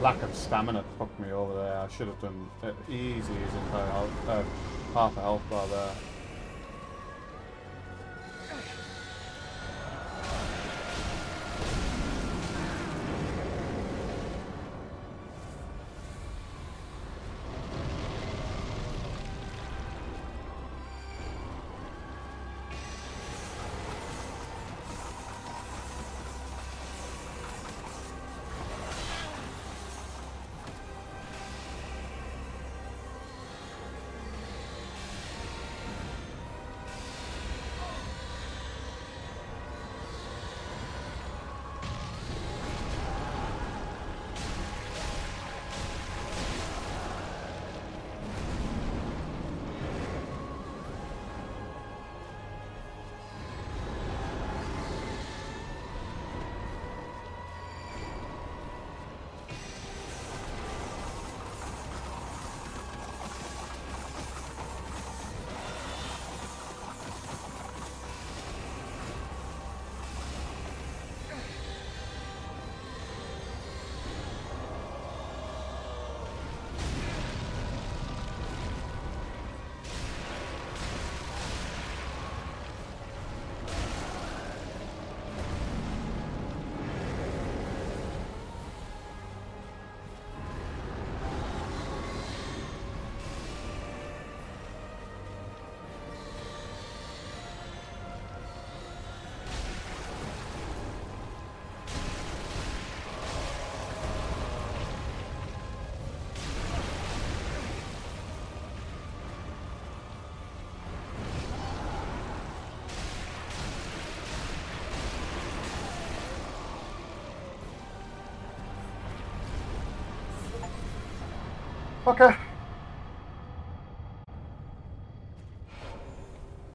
lack of stamina fucked me over there. I should have done it easy as uh, half a health bar there. Okay.